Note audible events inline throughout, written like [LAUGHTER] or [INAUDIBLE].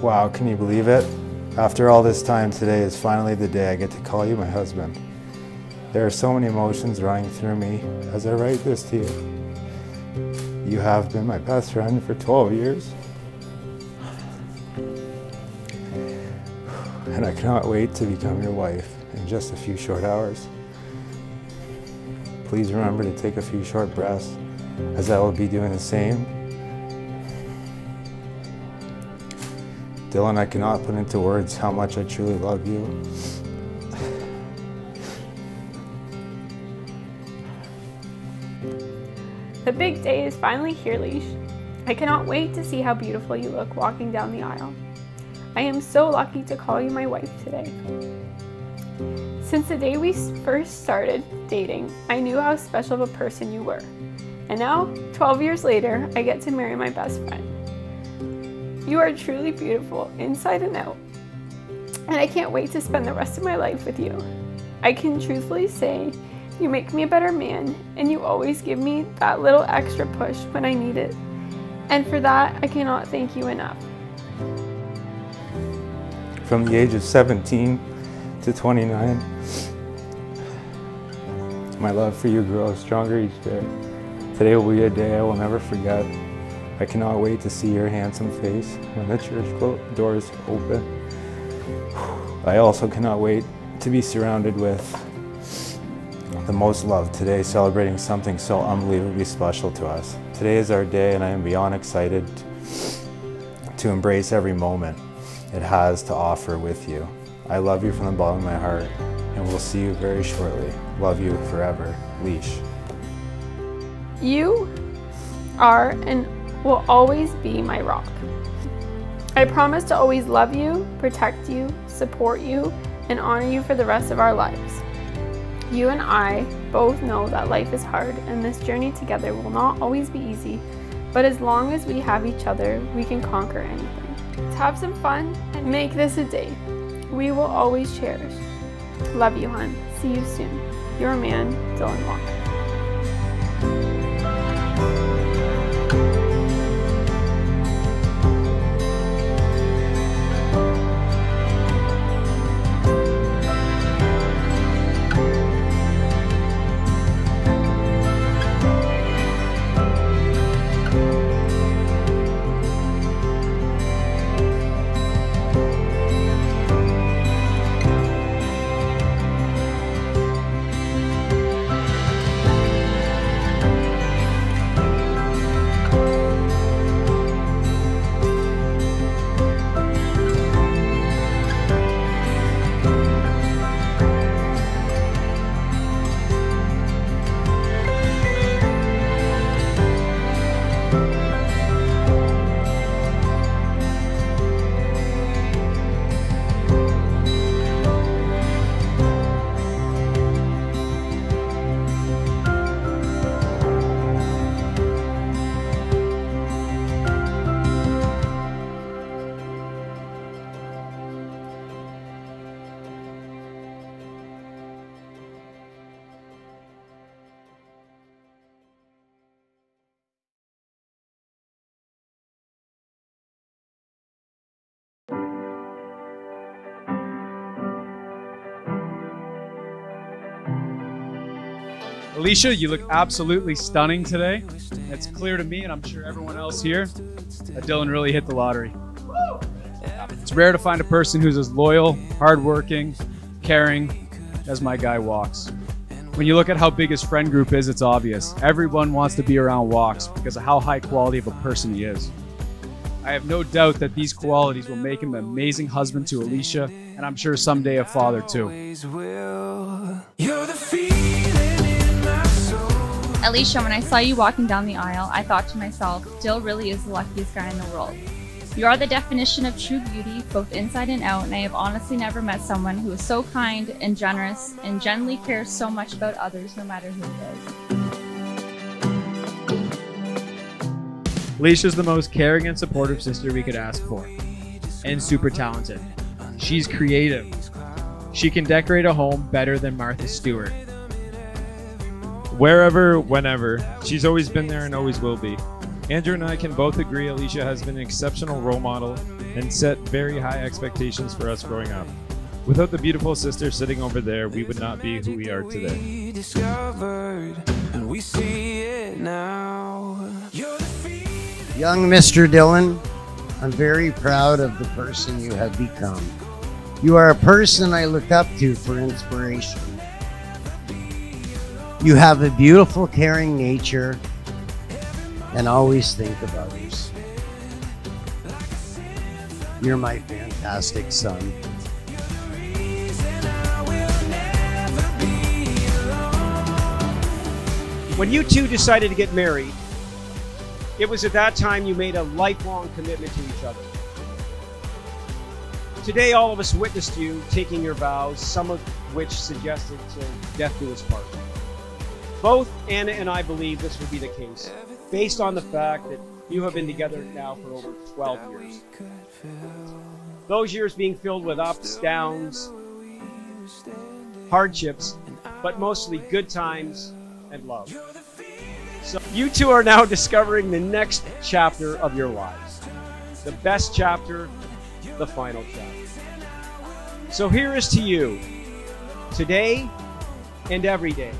Wow, can you believe it? After all this time, today is finally the day I get to call you my husband. There are so many emotions running through me as I write this to you. You have been my best friend for 12 years. And I cannot wait to become your wife in just a few short hours. Please remember to take a few short breaths as I will be doing the same Dillan, I cannot put into words how much I truly love you. The big day is finally here, Leash. I cannot wait to see how beautiful you look walking down the aisle. I am so lucky to call you my wife today. Since the day we first started dating, I knew how special of a person you were. And now, 12 years later, I get to marry my best friend. You are truly beautiful, inside and out. And I can't wait to spend the rest of my life with you. I can truthfully say you make me a better man, and you always give me that little extra push when I need it. And for that, I cannot thank you enough. From the age of 17 to 29, my love for you grows stronger each day. Today will be a day I will never forget. I cannot wait to see your handsome face when the church doors open. [SIGHS] I also cannot wait to be surrounded with the most love today, celebrating something so unbelievably special to us. Today is our day, and I am beyond excited to embrace every moment it has to offer with you. I love you from the bottom of my heart, and we'll see you very shortly. Love you forever. Leash. You are and will always be my rock. I promise to always love you, protect you, support you, and honor you for the rest of our lives. You and I both know that life is hard and this journey together will not always be easy, but as long as we have each other, we can conquer anything. Let's have some fun and make this a day we will always cherish. Love you, hon. See you soon. Your man, Dillan Walker. Alysha, you look absolutely stunning today. It's clear to me, and I'm sure everyone else here, that Dillan really hit the lottery. It's rare to find a person who's as loyal, hardworking, caring as my guy Walks. When you look at how big his friend group is, it's obvious. Everyone wants to be around Walks because of how high quality of a person he is. I have no doubt that these qualities will make him an amazing husband to Alysha, and I'm sure someday a father too. Alysha, when I saw you walking down the aisle, I thought to myself, Dill really is the luckiest guy in the world. You are the definition of true beauty, both inside and out, and I have honestly never met someone who is so kind and generous and genuinely cares so much about others, no matter who it is. Alysha's the most caring and supportive sister we could ask for, and super talented. She's creative. She can decorate a home better than Martha Stewart. Wherever, whenever, she's always been there and always will be. Andrew and I can both agree Alysha has been an exceptional role model and set very high expectations for us growing up. Without the beautiful sister sitting over there, we would not be who we are today. Young Mr. Dillan, I'm very proud of the person you have become. You are a person I look up to for inspiration. You have a beautiful, caring nature and always think of others. You're my fantastic son. When you two decided to get married, it was at that time you made a lifelong commitment to each other. Today, all of us witnessed you taking your vows, some of which suggested to death do us part. Both Anna and I believe this would be the case, based on the fact that you have been together now for over 12 years. Those years being filled with ups, downs, hardships, but mostly good times and love. So you two are now [LAUGHS] discovering the next chapter of your lives. The best chapter, the final chapter. So here is to you, today and every day,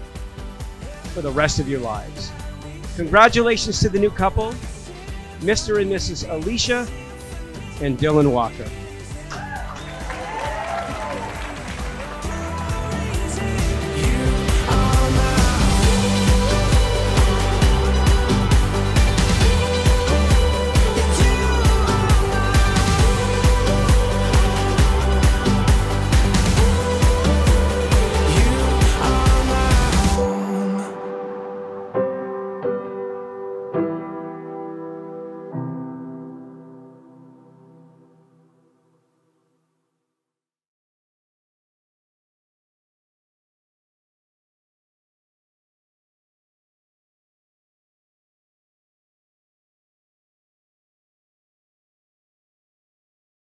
for the rest of your lives. Congratulations to the new couple, Mr. and Mrs. Alysha and Dillan Walker.